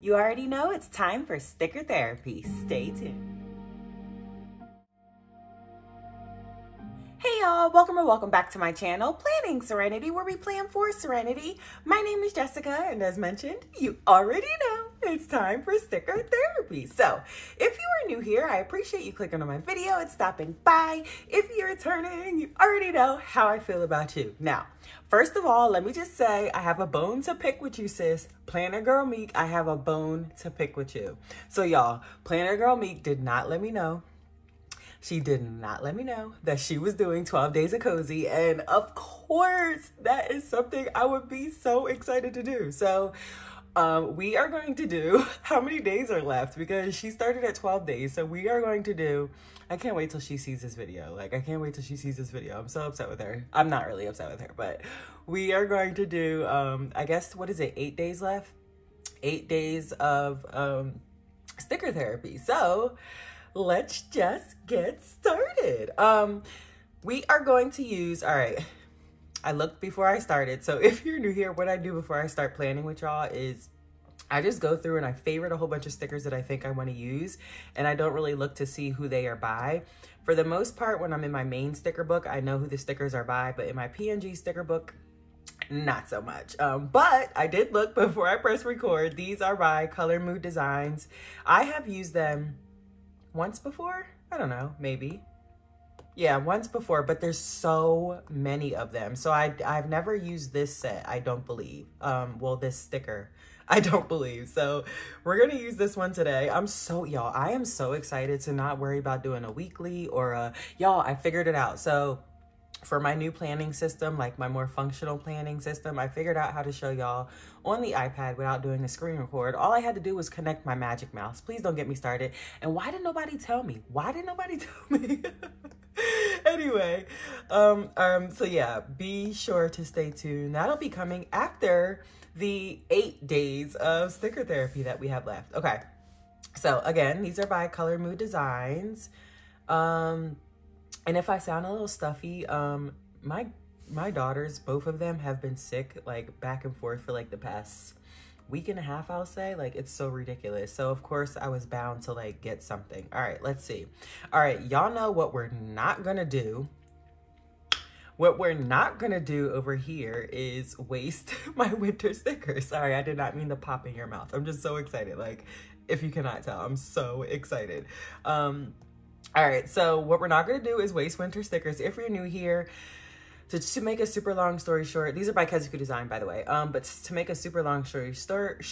You already know it's time for sticker therapy. Stay tuned. Hey y'all, welcome or welcome back to my channel, Planning Serenity, where we plan for serenity. My name is Jessica, and as mentioned, you already know it's time for sticker therapy. So, if you are new here, I appreciate you clicking on my video and stopping by. If you're returning, you already know how I feel about you. Now, first of all, let me just say I have a bone to pick with you, sis. Planner Girl Meek, I have a bone to pick with you. So, y'all, Planner Girl Meek did not let me know she did not let me know that she was doing 12 days of cozy. And of course, that is something I would be so excited to do. So um, we are going to do, how many days are left? Because she started at 12 days. So we are going to do, I can't wait till she sees this video. Like, I can't wait till she sees this video. I'm so upset with her. I'm not really upset with her, but we are going to do, um, I guess, what is it, eight days left? Eight days of um, sticker therapy. So let's just get started. Um, we are going to use, all right, I looked before I started. So if you're new here, what I do before I start planning with y'all is I just go through and I favorite a whole bunch of stickers that I think I want to use. And I don't really look to see who they are by. For the most part, when I'm in my main sticker book, I know who the stickers are by. But in my PNG sticker book, not so much. Um, but I did look before I press record. These are by Color Mood Designs. I have used them once before. I don't know, maybe. Yeah, once before, but there's so many of them. So I, I've never used this set, I don't believe. Um, well, this sticker, I don't believe. So we're going to use this one today. I'm so, y'all, I am so excited to not worry about doing a weekly or a, y'all, I figured it out. So for my new planning system, like my more functional planning system, I figured out how to show y'all on the iPad without doing a screen record. All I had to do was connect my magic mouse. Please don't get me started. And why did nobody tell me? Why did nobody tell me? Um, um, so yeah, be sure to stay tuned. That'll be coming after the eight days of sticker therapy that we have left. Okay, so again, these are by Color Mood Designs. Um, and if I sound a little stuffy, um, my my daughters, both of them, have been sick like back and forth for like the past week and a half, I'll say. Like it's so ridiculous. So of course I was bound to like get something. All right, let's see. All right, y'all know what we're not gonna do. What we're not gonna do over here is waste my winter stickers. Sorry, I did not mean to pop in your mouth. I'm just so excited. Like, if you cannot tell, I'm so excited. Um, all right, so what we're not gonna do is waste winter stickers. If you're new here, to, to make a super long story short, these are by KezaKu Design, by the way. Um, but to make a super long story short,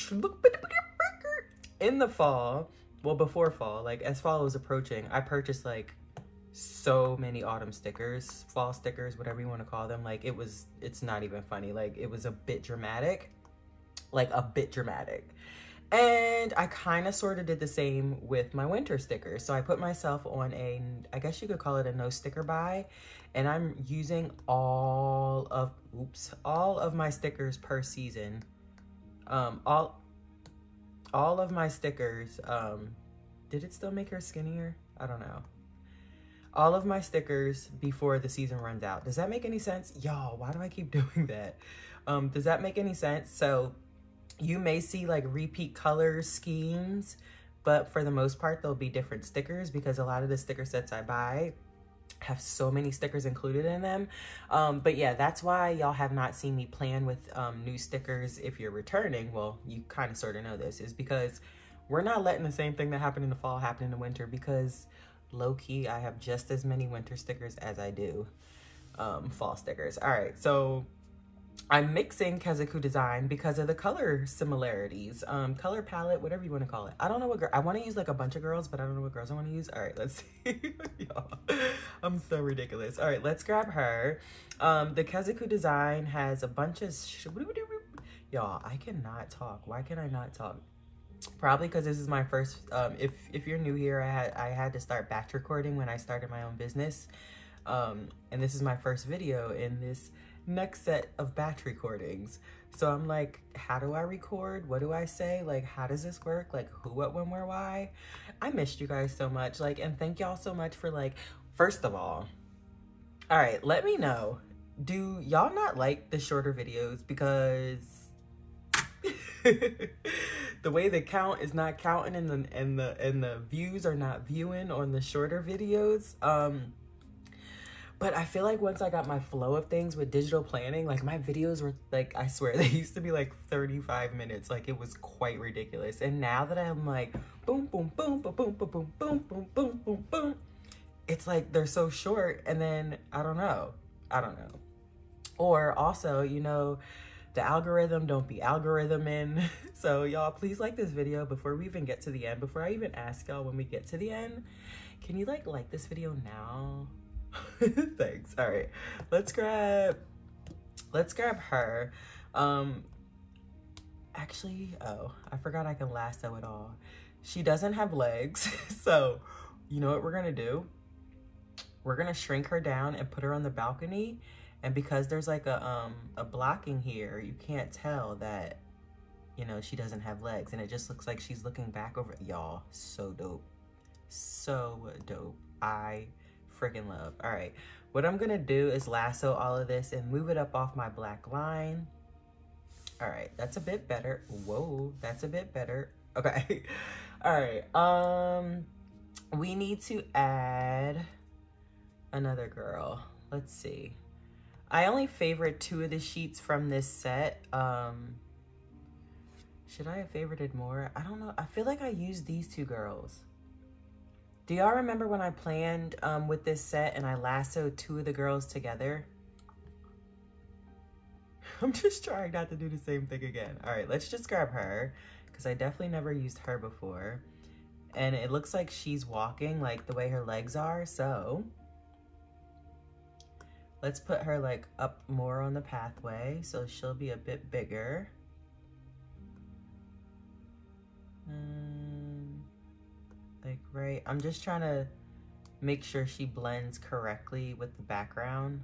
in the fall, well, before fall, like as fall was approaching, I purchased like so many autumn stickers, fall stickers, whatever you want to call them. Like it was, it's not even funny. Like it was a bit dramatic, like a bit dramatic. And I kind of sort of did the same with my winter stickers. So I put myself on a, I guess you could call it a no sticker buy. And I'm using all of, oops, all of my stickers per season. Um, all, all of my stickers, um, did it still make her skinnier? I don't know. All of my stickers before the season runs out. Does that make any sense? Y'all, why do I keep doing that? Um, does that make any sense? So you may see like repeat color schemes, but for the most part, there'll be different stickers because a lot of the sticker sets I buy have so many stickers included in them. Um, but yeah, that's why y'all have not seen me plan with um, new stickers if you're returning. Well, you kind of sort of know this is because we're not letting the same thing that happened in the fall happen in the winter because low key, I have just as many winter stickers as I do um, fall stickers. All right, so I'm mixing KezaKu design because of the color similarities, um, color palette, whatever you want to call it. I don't know what girl, I want to use like a bunch of girls, but I don't know what girls I want to use. All right, let's see. I'm so ridiculous. All right, let's grab her. Um, the KezaKu design has a bunch of, y'all, I cannot talk. Why can I not talk? Probably because this is my first, um, if, if you're new here, I had, I had to start batch recording when I started my own business. Um, and this is my first video in this next set of batch recordings. So I'm like, how do I record? What do I say? Like, how does this work? Like, who, what, when, where, why? I missed you guys so much. Like, and thank y'all so much for like, first of all, all right, let me know. Do y'all not like the shorter videos? Because the way the count is not counting and the and the and the views are not viewing on the shorter videos. Um but I feel like once I got my flow of things with digital planning, like my videos were like, I swear they used to be like 35 minutes. Like it was quite ridiculous. And now that I'm like, boom, boom, boom, boom, boom, boom, boom, boom, boom, boom, boom, boom, it's like they're so short. And then I don't know. I don't know. Or also, you know, the algorithm don't be algorithm in. So y'all, please like this video before we even get to the end. Before I even ask y'all when we get to the end, can you like like this video now? Thanks. All right, let's grab, let's grab her. Um, actually, oh, I forgot I can lasso it all. She doesn't have legs. so you know what we're gonna do? We're gonna shrink her down and put her on the balcony. And because there's like a, um, a blocking here, you can't tell that, you know, she doesn't have legs. And it just looks like she's looking back over, y'all, so dope. So dope. I freaking love. All right, what I'm gonna do is lasso all of this and move it up off my black line. All right, that's a bit better. Whoa, that's a bit better. Okay, all right. Um, we need to add another girl. Let's see. I only favorite two of the sheets from this set. Um, should I have favorited more? I don't know. I feel like I used these two girls. Do y'all remember when I planned um, with this set and I lassoed two of the girls together? I'm just trying not to do the same thing again. All right, let's just grab her because I definitely never used her before. And it looks like she's walking like the way her legs are. So let's put her like up more on the pathway so she'll be a bit bigger. Mm like right i'm just trying to make sure she blends correctly with the background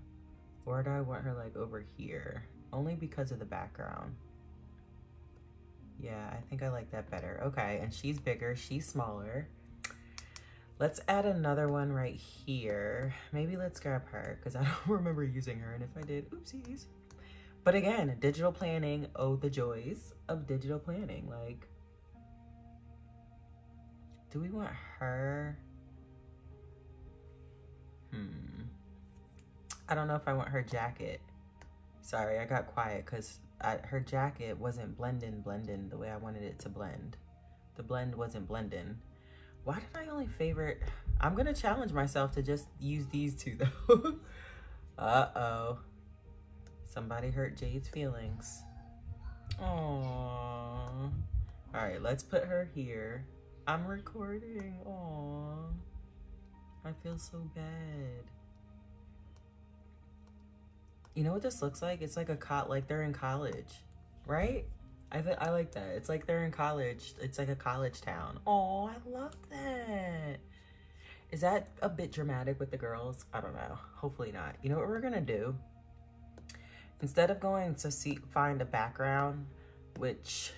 or do i want her like over here? Only because of the background. Yeah i think i like that better. Okay and she's bigger she's smaller let's add another one right here maybe let's grab her because i don't remember using her and if i did oopsies but again digital planning oh the joys of digital planning like do we want her? Hmm. I don't know if I want her jacket. Sorry, I got quiet because her jacket wasn't blending, blending the way I wanted it to blend. The blend wasn't blending. Why did I only favorite? I'm to challenge myself to just use these two though. Uh-oh. Somebody hurt Jade's feelings. Aww. All right, let's put her here. I'm recording. Aww. I feel so bad. You know what this looks like? It's like a cot, like they're in college, right? I I like that. It's like they're in college. It's like a college town. Oh, I love that. Is that a bit dramatic with the girls? I don't know. Hopefully not. You know what we're gonna do? Instead of going to see find a background, which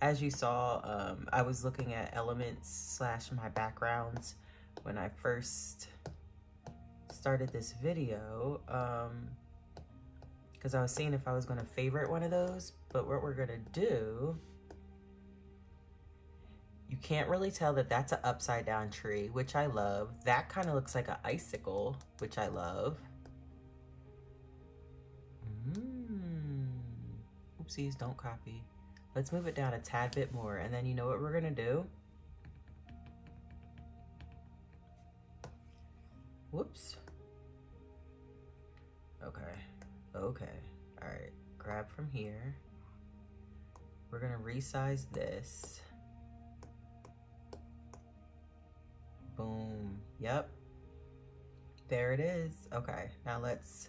as you saw, um, I was looking at elements slash my backgrounds when I first started this video because I was seeing if I was going to favorite one of those. But what we're going to do, you can't really tell that that's an upside down tree, which I love. That kind of looks like an icicle, which I love. Mm. Oopsies, don't copy. Let's move it down a tad bit more. And then you know what we're gonna do? Whoops. Okay. All right, grab from here. We're gonna resize this. Boom, yep. There it is. Okay, now let's,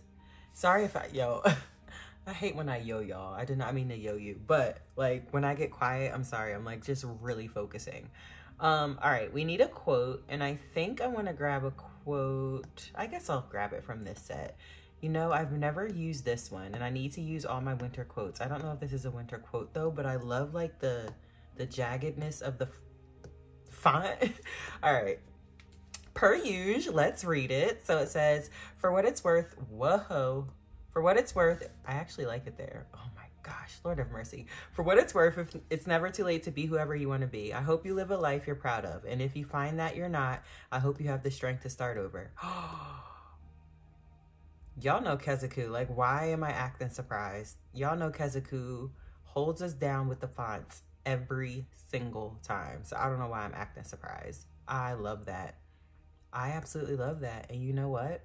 sorry if I, yo, I hate when I yo y'all. I did not mean to yo you, but like when I get quiet, I'm sorry. I'm like just really focusing. Um, all right, we need a quote, and I think I want to grab a quote. I guess I'll grab it from this set. You know, I've never used this one, and I need to use all my winter quotes. I don't know if this is a winter quote though, but I love like the the jaggedness of the font. all right, per usual, let's read it. So it says, for what it's worth, whoa, for what it's worth, I actually like it there. Oh my gosh, Lord have mercy. For what it's worth, if it's never too late to be whoever you want to be. I hope you live a life you're proud of. And if you find that you're not, I hope you have the strength to start over. Oh, Y'all know KezaKu. Like, why am I acting surprised? Y'all know KezaKu holds us down with the fonts every single time. So I don't know why I'm acting surprised. I love that. I absolutely love that. And you know what?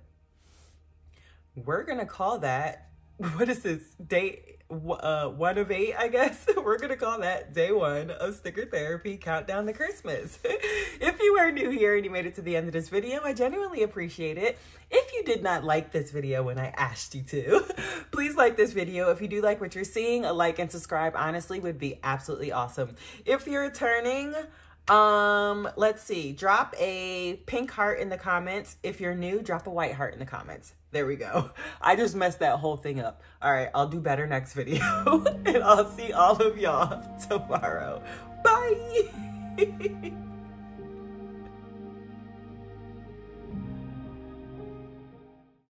We're going to call that, what is this, day uh, one of eight, I guess. We're going to call that day one of sticker therapy countdown to Christmas. if you are new here and you made it to the end of this video, I genuinely appreciate it. If you did not like this video when I asked you to, please like this video. If you do like what you're seeing, a like and subscribe honestly would be absolutely awesome. If you're returning, um, let's see. Drop a pink heart in the comments. If you're new, drop a white heart in the comments. There we go. I just messed that whole thing up. All right, I'll do better next video. and I'll see all of y'all tomorrow. Bye.